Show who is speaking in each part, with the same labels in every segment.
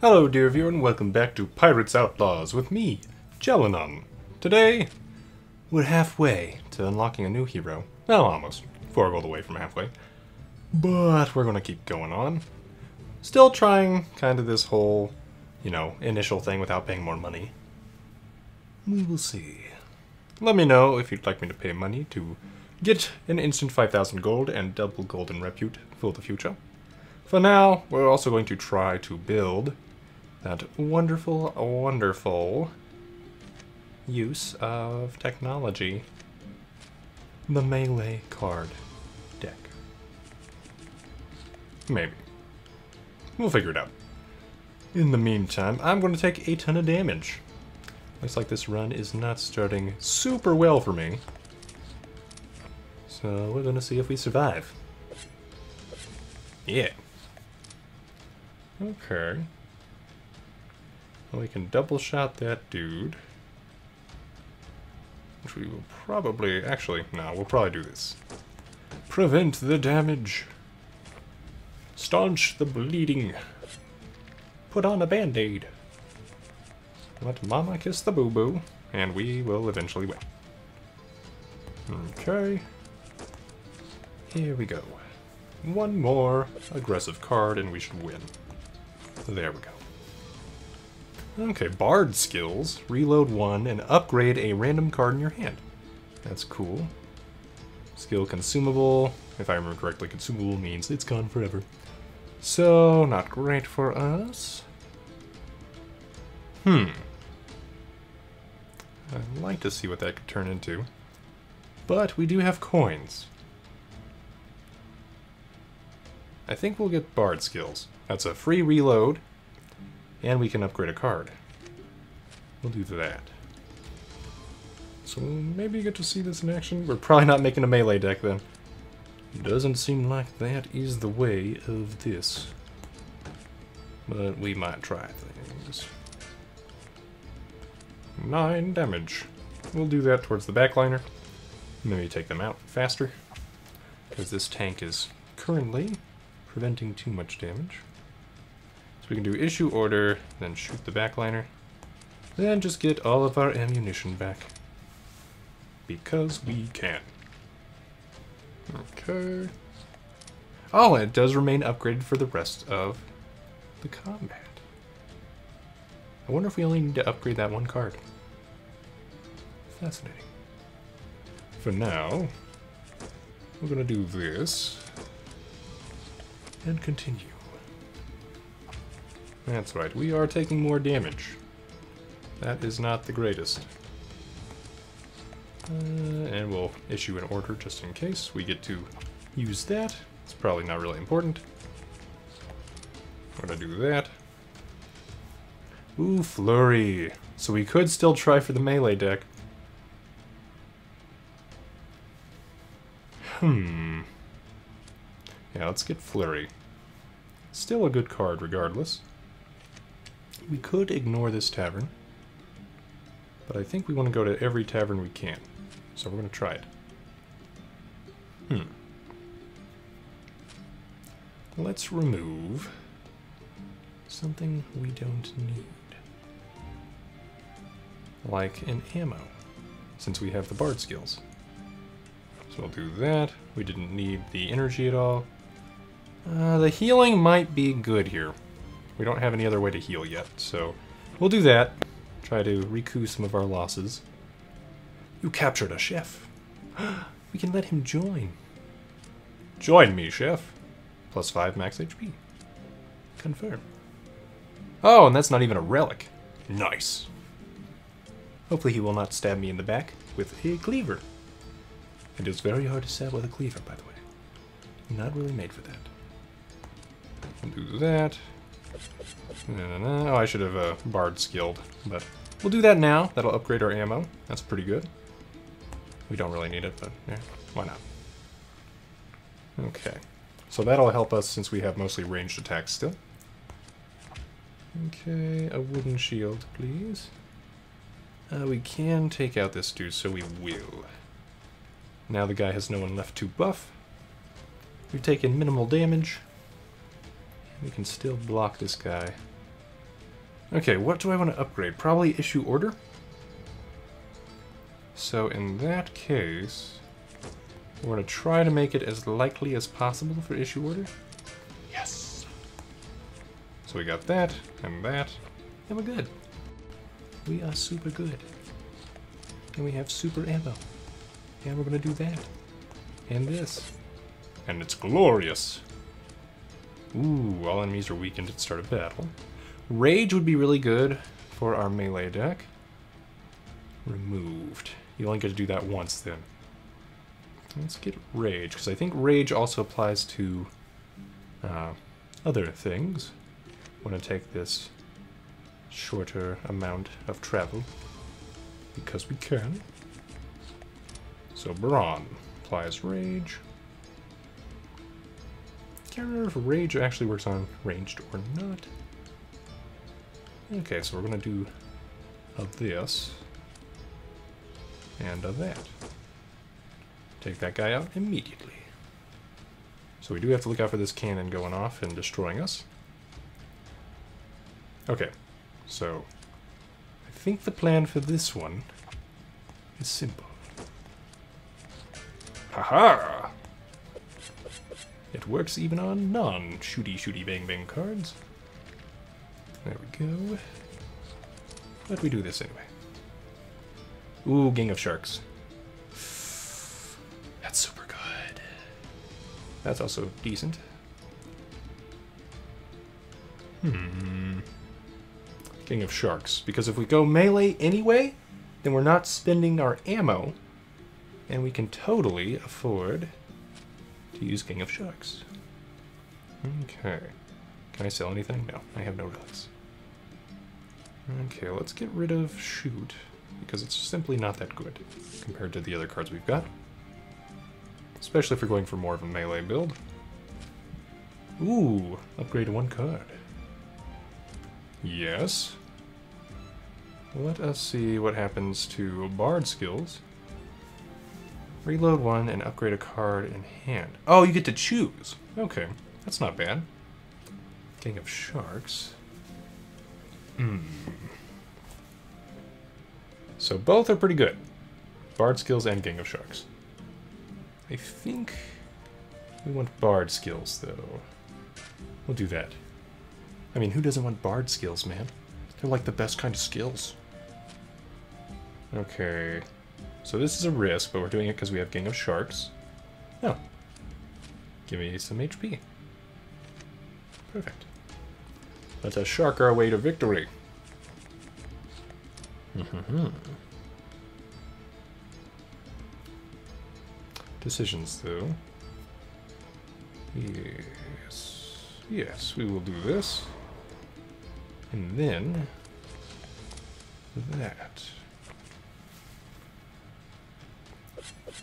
Speaker 1: Hello, dear viewer, and welcome back to Pirates Outlaws with me, Jalinon. Today, we're halfway to unlocking a new hero. Well, almost. Four gold away from halfway. But we're going to keep going on. Still trying kind of this whole, you know, initial thing without paying more money. We will see. Let me know if you'd like me to pay money to get an instant 5,000 gold and double golden repute for the future. For now, we're also going to try to build that wonderful, wonderful use of technology. The melee card deck. Maybe. We'll figure it out. In the meantime, I'm going to take a ton of damage. Looks like this run is not starting super well for me. So we're going to see if we survive. Yeah. Okay. We can double shot that dude. Which we will probably... Actually, no, we'll probably do this. Prevent the damage. Staunch the bleeding. Put on a band-aid. Let mama kiss the boo-boo, and we will eventually win. Okay. Here we go. One more aggressive card and we should win. There we go. Okay, Bard skills. Reload one and upgrade a random card in your hand. That's cool. Skill consumable. If I remember correctly, consumable means it's gone forever. So, not great for us. Hmm. I'd like to see what that could turn into. But we do have coins. I think we'll get Bard skills. That's a free reload, and we can upgrade a card. We'll do that. So maybe you get to see this in action. We're probably not making a melee deck then. Doesn't seem like that is the way of this. But we might try things. Nine damage. We'll do that towards the backliner. Maybe take them out faster. Because this tank is currently preventing too much damage. So we can do issue order, then shoot the backliner. Then just get all of our ammunition back. Because we can. Okay. Oh, and it does remain upgraded for the rest of the combat. I wonder if we only need to upgrade that one card. Fascinating. For now, we're to do this and continue. That's right, we are taking more damage. That is not the greatest. Uh, and we'll issue an order just in case we get to use that. It's probably not really important. I'm gonna do that. Ooh, Flurry. So we could still try for the melee deck. Hmm. Yeah, let's get Flurry. Still a good card regardless. We could ignore this tavern. But I think we want to go to every tavern we can. So we're going to try it. Hmm. Let's remove something we don't need. Like an ammo, since we have the bard skills. So we'll do that. We didn't need the energy at all. Uh, the healing might be good here. We don't have any other way to heal yet, so we'll do that. Try to recoup some of our losses. You captured a chef. we can let him join. Join me, chef. Plus 5 max HP. Confirm. Oh, and that's not even a relic. Nice. Hopefully he will not stab me in the back with a cleaver. And It is very hard to stab with a cleaver, by the way. Not really made for that. Do that. Oh, I should have uh, Bard skilled, but we'll do that now. That'll upgrade our ammo. That's pretty good. We don't really need it, but yeah, why not? Okay. So that'll help us since we have mostly ranged attacks still. Okay, a wooden shield, please. Uh, we can take out this dude, so we will. Now the guy has no one left to buff. We've taken minimal damage. We can still block this guy. Okay, what do I want to upgrade? Probably issue order? So in that case, we're going to try to make it as likely as possible for issue order. Yes! So we got that, and that, and we're good. We are super good. And we have super ammo. And we're going to do that. And this. And it's glorious. Ooh, all enemies are weakened at start of battle. Rage would be really good for our melee deck. Removed. You only get to do that once then. Let's get Rage, because I think Rage also applies to uh, other things. I want to take this shorter amount of travel, because we can. So Brawn applies Rage. I can't remember if Rage actually works on ranged or not. Okay, so we're going to do of this and of that. Take that guy out immediately. So we do have to look out for this cannon going off and destroying us. Okay, so I think the plan for this one is simple. Haha! -ha! It works even on non-shooty shooty bang bang cards. There we go. Let me do this anyway. Ooh, Gang of Sharks. That's super good. That's also decent. Hmm. Gang of Sharks. Because if we go melee anyway, then we're not spending our ammo. And we can totally afford use Gang of Sharks. Okay. Can I sell anything? No, I have no relics. Okay, let's get rid of Shoot, because it's simply not that good compared to the other cards we've got. Especially if we're going for more of a melee build. Ooh, upgrade one card. Yes. Let us see what happens to Bard skills. Reload one and upgrade a card in hand. Oh, you get to choose. Okay, that's not bad. Gang of Sharks. Hmm. So both are pretty good. Bard skills and Gang of Sharks. I think we want Bard skills, though. We'll do that. I mean, who doesn't want Bard skills, man? They're like the best kind of skills. Okay. So this is a risk, but we're doing it because we have Gang of Sharks. No. Give me some HP. Perfect. Let us shark our way to victory. Mm-hmm. Decisions, though. Yes. Yes, we will do this. And then... That.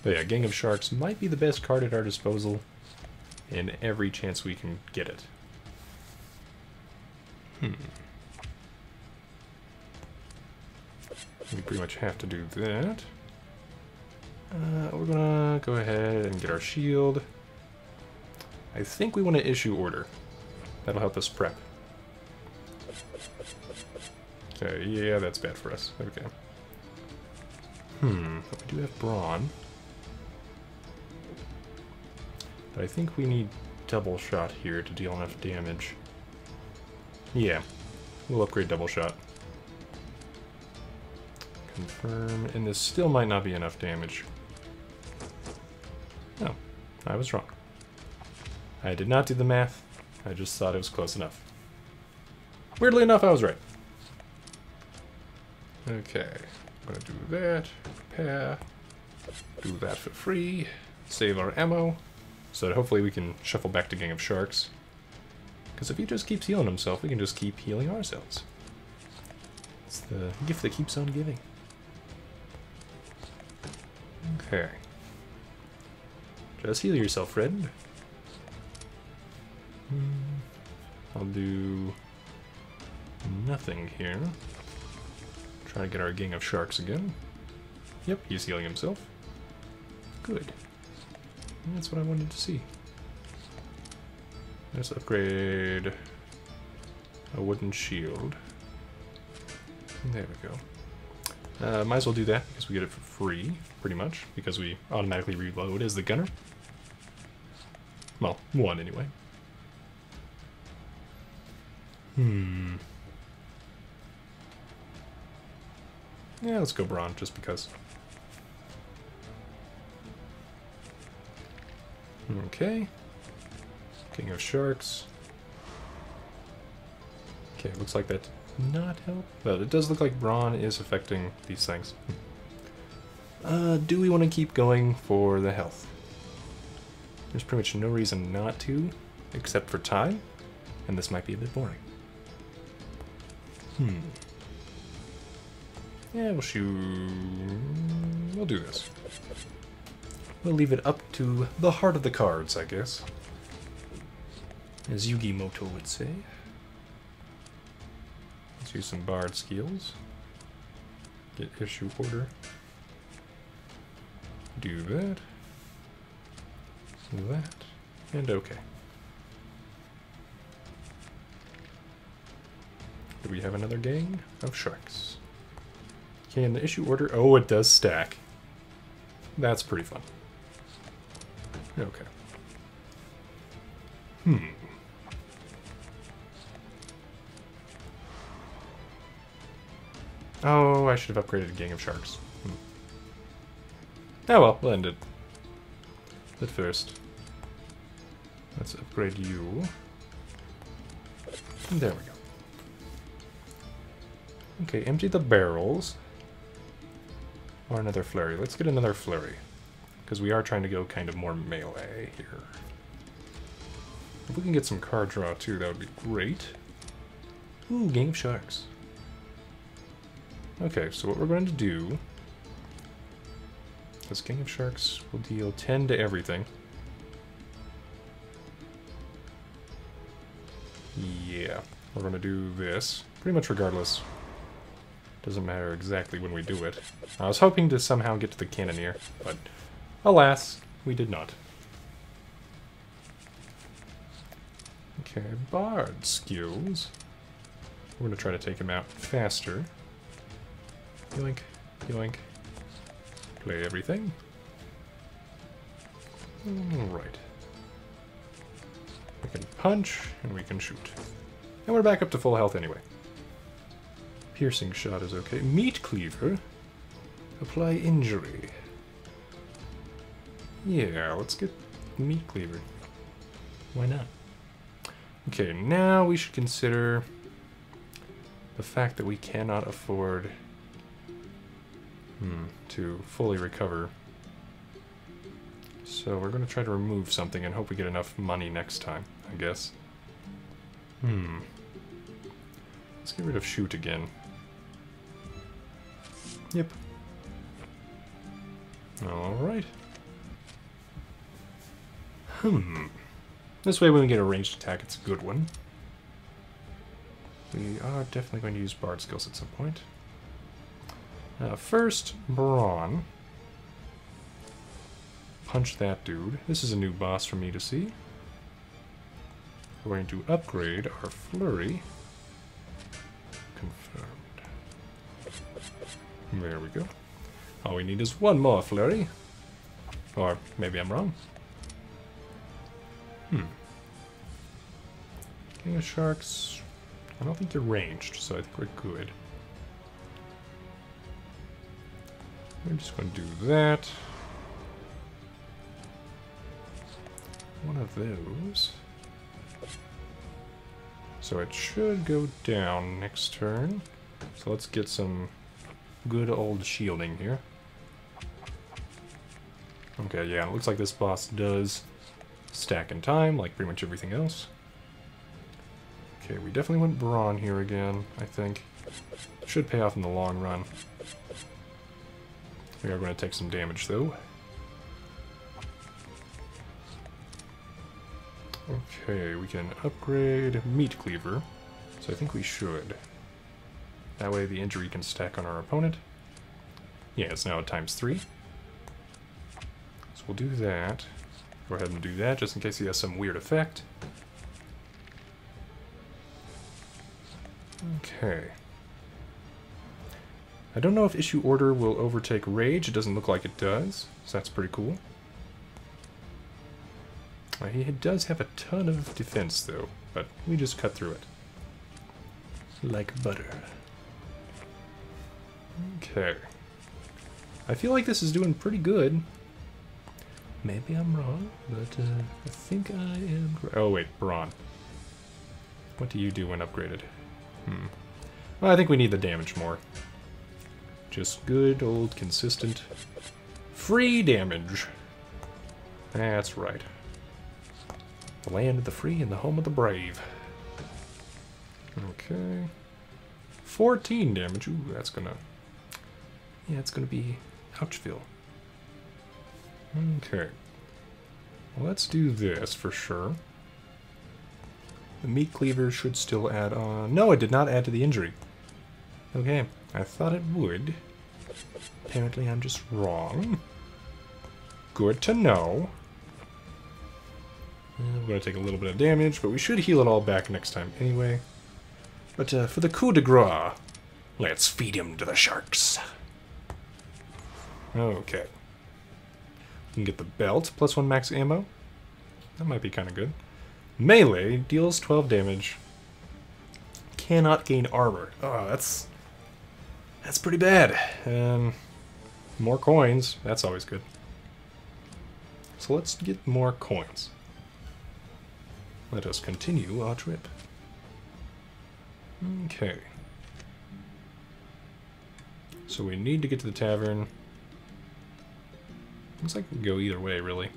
Speaker 1: But yeah, Gang of Sharks might be the best card at our disposal in every chance we can get it. Hmm. We pretty much have to do that. Uh, we're gonna go ahead and get our shield. I think we want to issue order. That'll help us prep. Okay, yeah, that's bad for us. Okay. Hmm, but we do have brawn. But I think we need double shot here to deal enough damage. Yeah, we'll upgrade double shot. Confirm, and this still might not be enough damage. No, I was wrong. I did not do the math, I just thought it was close enough. Weirdly enough, I was right. Okay, I'm gonna do that, repair, do that for free, save our ammo. So that hopefully we can shuffle back to Gang of Sharks. Because if he just keeps healing himself, we can just keep healing ourselves. It's the gift that keeps on giving. Okay. Just heal yourself, friend. Hmm. I'll do nothing here. Try to get our gang of sharks again. Yep, he's healing himself. Good. That's what I wanted to see. Let's upgrade a wooden shield. There we go. Uh, might as well do that because we get it for free, pretty much, because we automatically reload as the gunner. Well, one anyway. Hmm. Yeah, let's go Brawn, just because. Okay. Gang of Sharks. Okay, looks like that did not help. But it does look like Brawn is affecting these things. Uh, do we want to keep going for the health? There's pretty much no reason not to, except for time, and this might be a bit boring. Hmm. Yeah, we'll shoot... We'll do this. We'll leave it up to the heart of the cards, I guess. As Yugi Muto would say. Let's use some Bard skills. Get issue order. Do that. That. And okay. Do we have another gang of sharks? Okay, Can the issue order? Oh, it does stack. That's pretty fun. Okay. Hmm. Oh, I should have upgraded a gang of sharks. Hmm. Oh well, we'll end it. But first, let's upgrade you. And there we go. Okay, empty the barrels. Or another flurry. Let's get another flurry. Because we are trying to go kind of more melee here. If we can get some card draw too, that would be great. Ooh, Gang of Sharks. Okay, so what we're going to do... This Gang of Sharks will deal 10 to everything. Yeah, we're going to do this. Pretty much regardless doesn't matter exactly when we do it. I was hoping to somehow get to the Cannoneer, but alas, we did not. Okay, Bard skills. We're to try to take him out faster. Yoink, yoink. Play everything. Alright. We can punch, and we can shoot. And we're back up to full health anyway. Piercing shot is okay. Meat cleaver. Apply injury. Yeah, let's get meat cleaver. Why not? Okay, now we should consider the fact that we cannot afford hmm, to fully recover. So we're going to try to remove something and hope we get enough money next time, I guess. Hmm. Let's get rid of shoot again. Yep. Alright. Hmm. This way when we get a ranged attack, it's a good one. We are definitely going to use Bard skills at some point. Uh, first, Brawn. Punch that dude. This is a new boss for me to see. We're going to upgrade our Flurry. Confirmed. There we go. All we need is one more flurry. Or maybe I'm wrong. Hmm. Gang of Sharks. I don't think you're ranged, so I think we're good. We're just going to do that. One of those. So it should go down next turn. So let's get some good old shielding here. Okay, yeah, it looks like this boss does stack in time, like pretty much everything else. Okay, we definitely went brawn here again, I think. Should pay off in the long run. We are going to take some damage, though. Okay, we can upgrade Meat Cleaver, so I think we should. That way the injury can stack on our opponent. Yeah, it's now at times three. So we'll do that. Go ahead and do that, just in case he has some weird effect. Okay. I don't know if issue order will overtake rage. It doesn't look like it does, so that's pretty cool. Uh, he does have a ton of defense, though, but we just cut through it. Like butter. Okay. I feel like this is doing pretty good. Maybe I'm wrong, but uh, I think I am... Oh, wait, Brawn. What do you do when upgraded? Hmm. Well, I think we need the damage more. Just good, old, consistent, free damage. That's right. The land of the free and the home of the brave. Okay. 14 damage. Ooh, that's gonna... Yeah, it's gonna be Ouchville. Okay. Let's do this for sure. The meat cleaver should still add on. No, it did not add to the injury. Okay, I thought it would. Apparently I'm just wrong. Good to know. We're going to take a little bit of damage, but we should heal it all back next time anyway. But uh, for the coup de grace, let's feed him to the sharks. Okay. Can get the belt, plus one max ammo. That might be kind of good. Melee deals 12 damage. Cannot gain armor. Oh, that's that's pretty bad. Um, more coins. That's always good. So let's get more coins. Let us continue our trip. Okay. So we need to get to the tavern. Looks like we can go either way, really.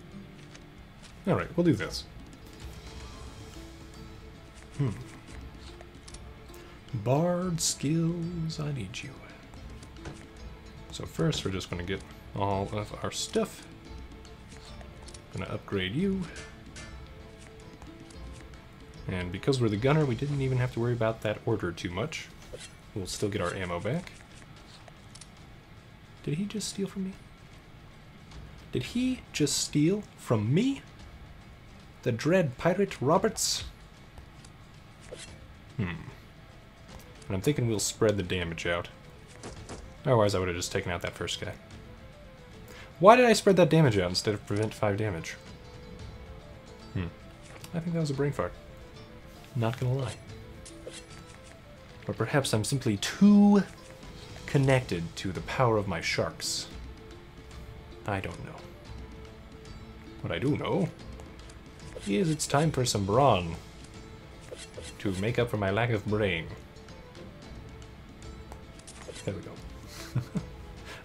Speaker 1: Alright, we'll do this. Hmm. Bard skills, I need you. So first we're just going to get all of our stuff. Gonna upgrade you. And because we're the gunner, we didn't even have to worry about that order too much. We'll still get our ammo back. Did he just steal from me? Did he just steal from me? The dread pirate Roberts? Hmm. And I'm thinking we'll spread the damage out. Otherwise I would have just taken out that first guy. Why did I spread that damage out instead of prevent 5 damage? Hmm. I think that was a brain fart. Not gonna lie. Or perhaps I'm simply too connected to the power of my sharks. I don't know. What I do know is it's time for some brawn to make up for my lack of brain. There we go.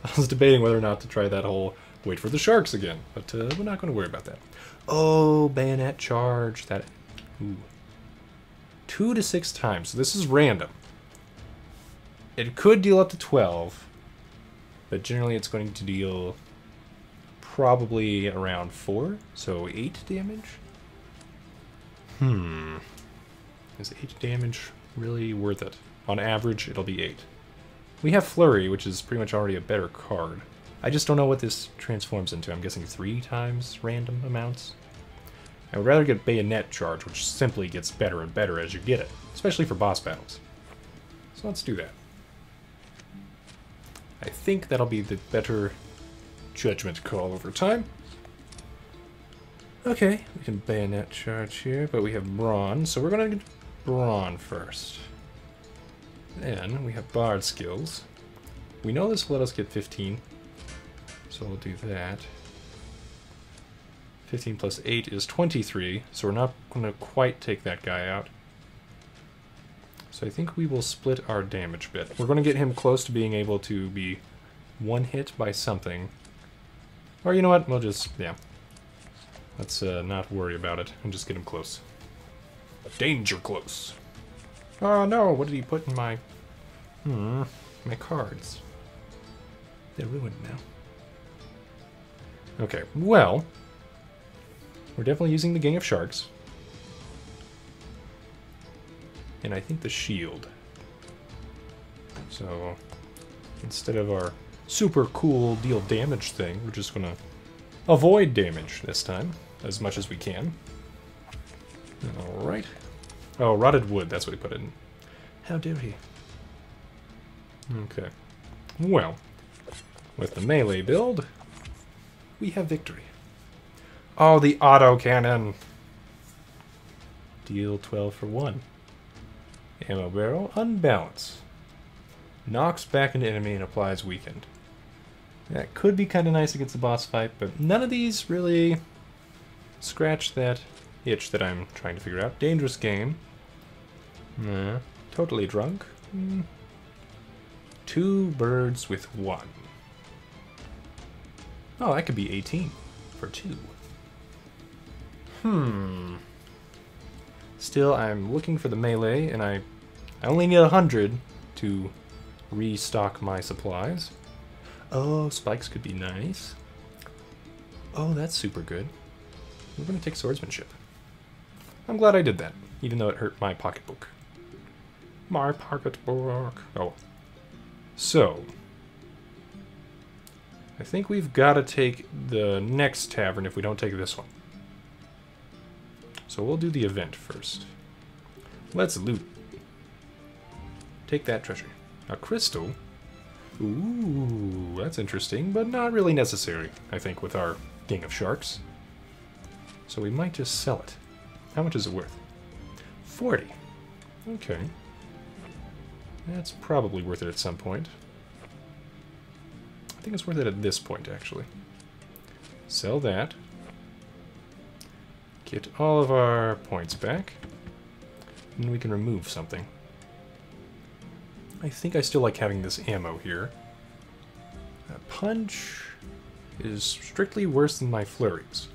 Speaker 1: I was debating whether or not to try that whole wait for the sharks again, but uh, we're not going to worry about that. Oh, bayonet charge. That. Ooh. Two to six times. So this is random. It could deal up to 12, but generally it's going to deal probably around 4, so 8 damage? Hmm. Is 8 damage really worth it? On average, it'll be 8. We have Flurry, which is pretty much already a better card. I just don't know what this transforms into. I'm guessing three times random amounts. I would rather get Bayonet Charge, which simply gets better and better as you get it, especially for boss battles. So let's do that. I think that'll be the better judgment call over time. Okay, we can Bayonet Charge here, but we have Brawn, so we're going to get Brawn first. Then we have Bard skills. We know this will let us get 15, so we'll do that. 15 plus 8 is 23, so we're not going to quite take that guy out. So I think we will split our damage bit. We're going to get him close to being able to be one hit by something. Or you know what, we'll just, yeah. Let's uh, not worry about it and just get him close. Danger close. Oh no, what did he put in my... Hmm, my cards. They're ruined now. Okay, well... We're definitely using the Gang of Sharks. And I think the shield. So, instead of our super cool deal damage thing, we're just gonna avoid damage this time, as much as we can. Alright. Oh, rotted wood, that's what he put in. How dare he? Okay. Well, with the melee build, we have victory. Oh, the auto cannon! Deal 12 for 1. Ammo barrel, unbalance. Knocks back an enemy and applies weakened. That could be kind of nice against the boss fight, but none of these really scratch that itch that I'm trying to figure out. Dangerous game. Nah. Totally drunk. Mm. Two birds with one. Oh, that could be 18 for two. Hmm. Still, I'm looking for the melee, and I, I only need 100 to restock my supplies. Oh, spikes could be nice. Oh, that's super good. We're going to take swordsmanship. I'm glad I did that, even though it hurt my pocketbook. My pocketbook. Oh. So. I think we've got to take the next tavern if we don't take this one. So we'll do the event first. Let's loot. Take that treasure. A crystal? Ooh, that's interesting, but not really necessary, I think, with our Gang of Sharks. So we might just sell it. How much is it worth? 40. Okay. That's probably worth it at some point. I think it's worth it at this point, actually. Sell that. Get all of our points back. And we can remove something. I think I still like having this ammo here. Uh, punch is strictly worse than my flurries.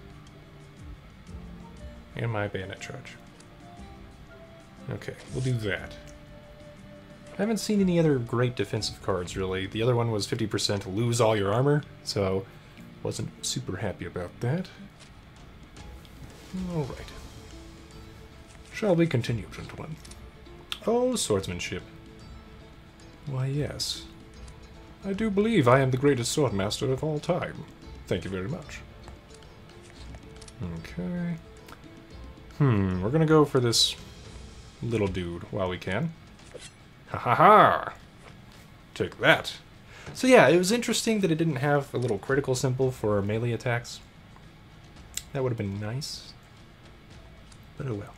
Speaker 1: And my bayonet charge. Okay, we'll do that. I haven't seen any other great defensive cards, really. The other one was 50% lose all your armor, so wasn't super happy about that. Alright. Shall we continue, gentlemen? Oh, swordsmanship. Why, yes. I do believe I am the greatest swordmaster of all time. Thank you very much. Okay. Hmm, we're gonna go for this little dude while we can. Ha ha ha! Take that. So yeah, it was interesting that it didn't have a little critical symbol for melee attacks. That would have been nice. But oh well.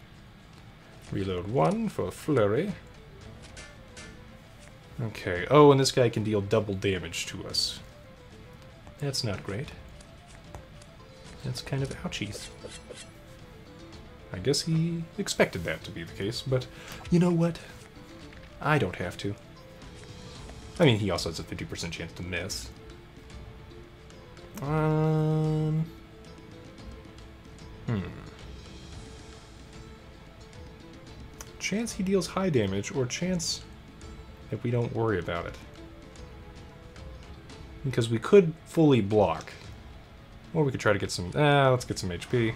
Speaker 1: Reload one for flurry. Okay. Oh, and this guy can deal double damage to us. That's not great. That's kind of ouchies. I guess he expected that to be the case, but you know what? I don't have to. I mean, he also has a 50% chance to miss. Um... Hmm. Chance he deals high damage, or chance if we don't worry about it. Because we could fully block. Or we could try to get some... Ah, let's get some HP.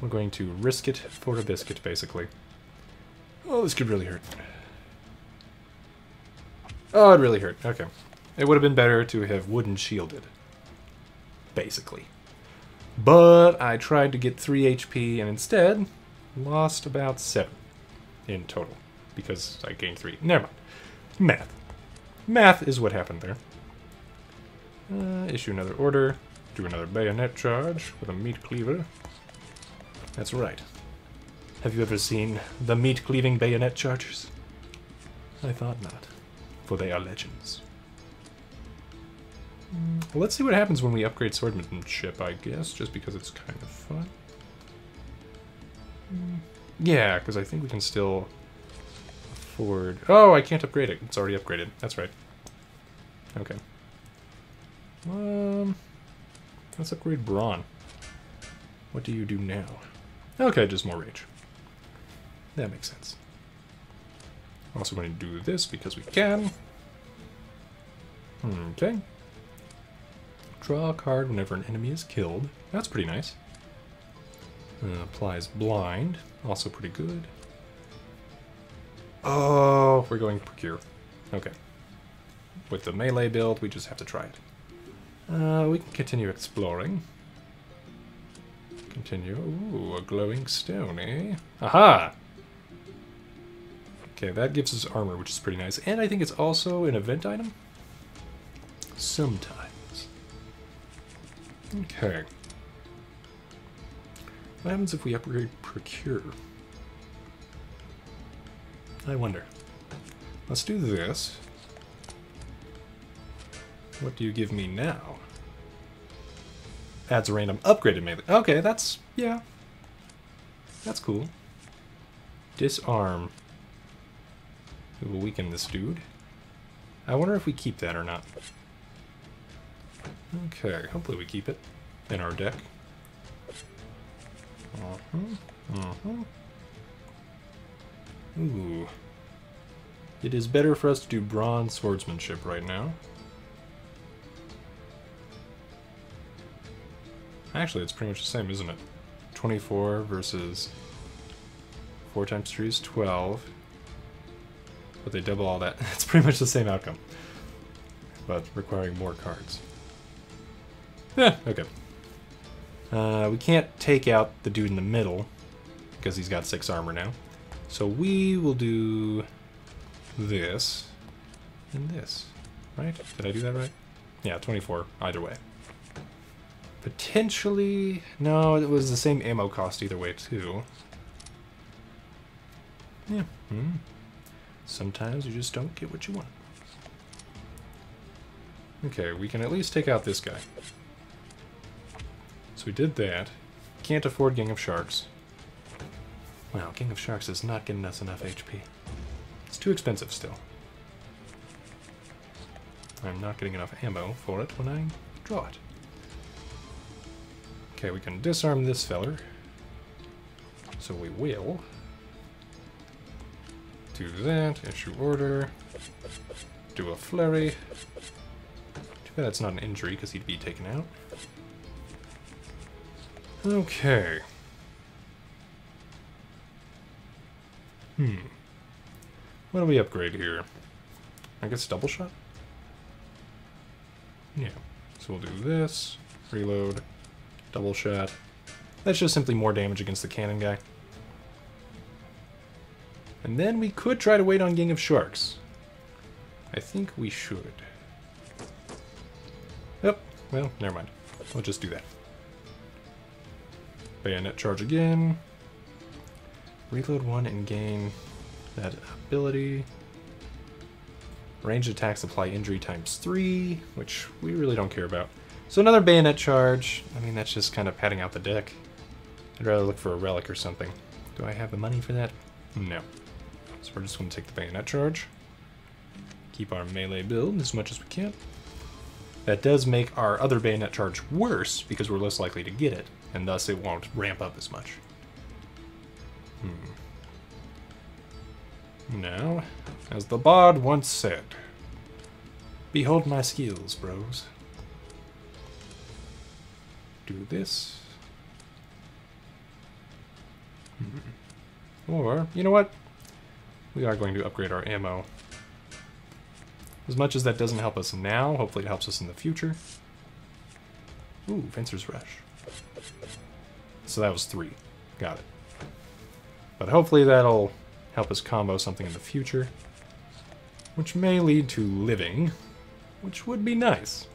Speaker 1: We're going to risk it for a biscuit, basically. Oh, this could really hurt. Oh, it really hurt. Okay. It would have been better to have wooden shielded. Basically. But I tried to get 3 HP and instead lost about 7 in total because I gained three. Never mind. Math. Math is what happened there. Uh, issue another order. Do another bayonet charge with a meat cleaver. That's right. Have you ever seen the meat-cleaving bayonet chargers? I thought not, for they are legends. Well, let's see what happens when we upgrade swordsmanship, I guess, just because it's kind of fun. Mm, yeah, because I think we can still Oh, I can't upgrade it. It's already upgraded. That's right. Okay. Um, let's upgrade Brawn. What do you do now? Okay, just more rage. That makes sense. Also going to do this because we can. Okay. Draw a card whenever an enemy is killed. That's pretty nice. Uh, applies blind. Also pretty good. Oh, we're going procure. Okay. With the melee build, we just have to try it. Uh, we can continue exploring. Continue. Ooh, a glowing stone, eh? Aha! Okay, that gives us armor, which is pretty nice. And I think it's also an event item? Sometimes. Okay. What happens if we upgrade Procure? I wonder. Let's do this. What do you give me now? Adds a random upgraded melee. Okay, that's... yeah. That's cool. Disarm. It will weaken this dude. I wonder if we keep that or not. Okay, hopefully we keep it in our deck. Uh-huh, uh-huh. Ooh. It is better for us to do bronze swordsmanship right now. Actually, it's pretty much the same, isn't it? 24 versus 4 times 3 is 12. But they double all that. it's pretty much the same outcome. But requiring more cards. Yeah, okay. Uh, we can't take out the dude in the middle because he's got 6 armor now. So we will do this and this, right? Did I do that right? Yeah, 24 either way. Potentially... No, it was the same ammo cost either way, too. Yeah. Hmm. Sometimes you just don't get what you want. Okay, we can at least take out this guy. So we did that. Can't afford Gang of Sharks. Wow, Gang of Sharks is not getting us enough HP. It's too expensive still. I'm not getting enough ammo for it when I draw it. Okay, we can disarm this feller. So we will. Do that, issue order. Do a flurry. Too bad that's not an injury because he'd be taken out. Okay. Hmm. What do we upgrade here? I guess double shot? Yeah. So we'll do this. Reload. Double shot. That's just simply more damage against the cannon guy. And then we could try to wait on Gang of Sharks. I think we should. Yep. Well, never mind. We'll just do that. Bayonet charge again. Reload one and gain that ability. Ranged attacks apply injury times three, which we really don't care about. So another bayonet charge. I mean, that's just kind of padding out the deck. I'd rather look for a relic or something. Do I have the money for that? No. So we're just going to take the bayonet charge. Keep our melee build as much as we can. That does make our other bayonet charge worse because we're less likely to get it, and thus it won't ramp up as much. Hmm. Now, as the bard once said, Behold my skills, bros do this. Hmm. Or, you know what? We are going to upgrade our ammo. As much as that doesn't help us now, hopefully it helps us in the future. Ooh, Fencer's Rush. So that was three. Got it. But hopefully that'll help us combo something in the future. Which may lead to living, which would be nice.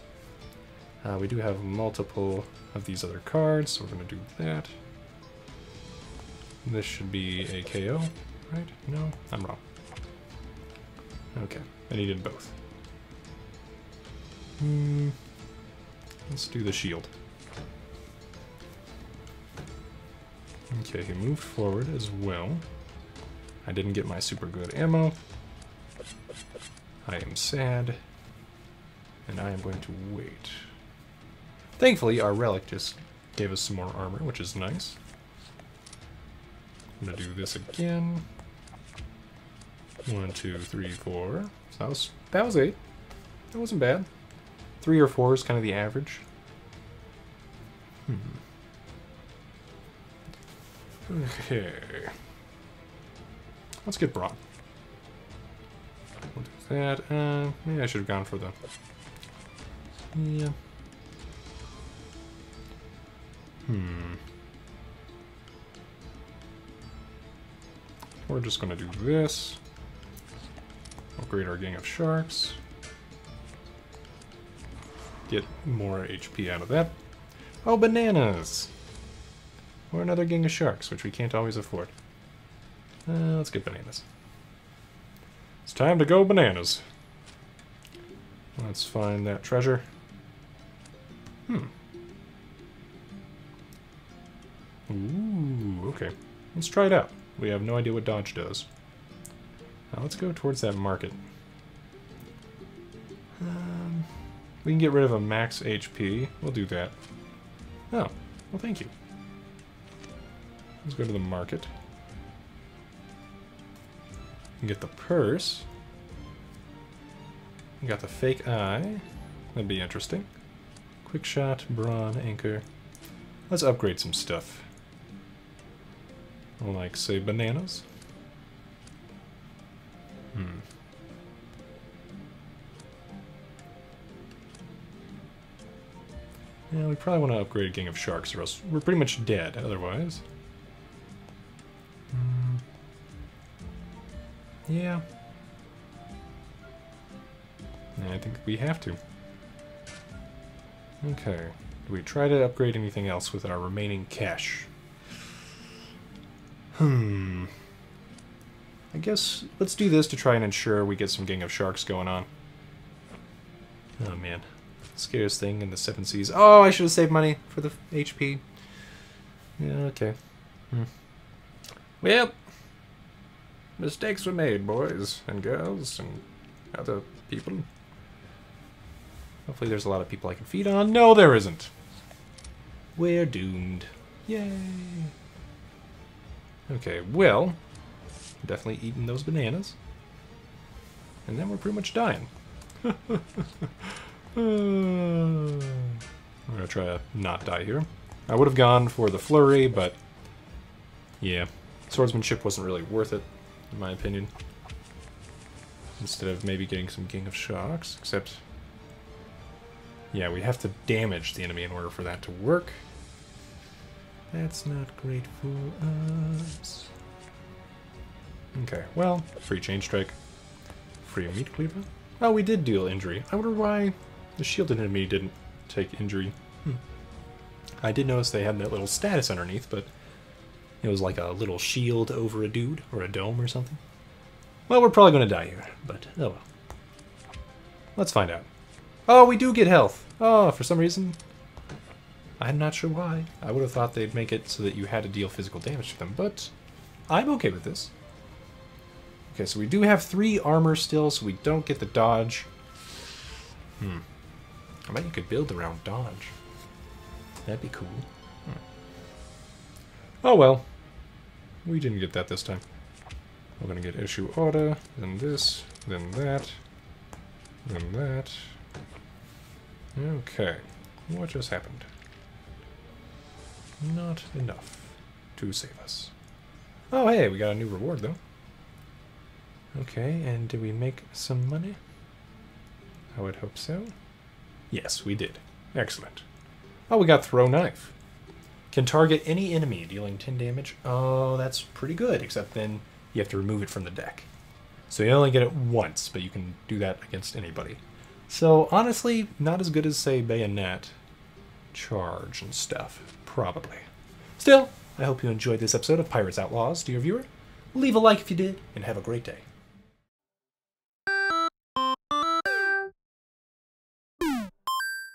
Speaker 1: Uh, we do have multiple of these other cards, so we're going to do that. This should be a KO, right? No, I'm wrong. Okay, I needed both. Hmm. Let's do the shield. Okay, he moved forward as well. I didn't get my super good ammo. I am sad. And I am going to wait. Thankfully, our relic just gave us some more armor, which is nice. I'm gonna do this again. One, two, three, four. So that was that was eight. That wasn't bad. Three or four is kind of the average. Hmm. Okay. Let's get Brawn. We'll do that. Uh, maybe I should have gone for the... Yeah. Hmm. We're just to do this. Upgrade our gang of sharks. Get more HP out of that. Oh, bananas! Or another gang of sharks, which we can't always afford. Uh, let's get bananas. It's time to go bananas. Let's find that treasure. Hmm. Ooh, okay. Let's try it out. We have no idea what dodge does. Now let's go towards that market. Um, we can get rid of a max HP. We'll do that. Oh, well thank you. Let's go to the market. And get the purse. We got the fake eye. That'd be interesting. Quick shot, brawn, anchor. Let's upgrade some stuff. Like, say, bananas. Hmm. Yeah, we probably want to upgrade a gang of sharks, or else we're pretty much dead otherwise. Yeah. I think we have to. Okay. Do we try to upgrade anything else with our remaining cash? Hmm. I guess let's do this to try and ensure we get some Gang of Sharks going on. Oh man. Scariest thing in the Seven Seas. Oh, I should have saved money for the HP. Yeah, okay. Hmm. Well, mistakes were made, boys and girls and other people. Hopefully there's a lot of people I can feed on. No, there isn't. We're doomed. Yay. Okay, well, definitely eating those bananas. And then we're pretty much dying. I'm gonna try to not die here. I would have gone for the flurry, but yeah, swordsmanship wasn't really worth it, in my opinion. Instead of maybe getting some Gang of Sharks, except yeah, we have to damage the enemy in order for that to work. That's not great for us. Okay, well, free chain strike. Free meat cleaver. Oh, we did deal injury. I wonder why the shielded enemy didn't take injury. Hmm. I did notice they had that little status underneath, but it was like a little shield over a dude, or a dome or something. Well, we're probably going to die here, but oh well. Let's find out. Oh, we do get health. Oh, for some reason. I'm not sure why. I would have thought they'd make it so that you had to deal physical damage to them, but I'm okay with this. Okay, so we do have three armor still, so we don't get the dodge. Hmm. I bet you could build around dodge. That'd be cool. Hmm. Oh well. We didn't get that this time. We're gonna get issue order, then this, then that, then that. Okay. What just happened? Not enough to save us. Oh, hey, we got a new reward, though. Okay, and did we make some money? I would hope so. Yes, we did. Excellent. Oh, we got throw knife. Can target any enemy, dealing 10 damage. Oh, that's pretty good, except then you have to remove it from the deck. So you only get it once, but you can do that against anybody. So honestly, not as good as say Bayonet, Charge, and stuff. Probably. Still, I hope you enjoyed this episode of Pirates Outlaws, dear viewer. Leave a like if you did, and have a great day.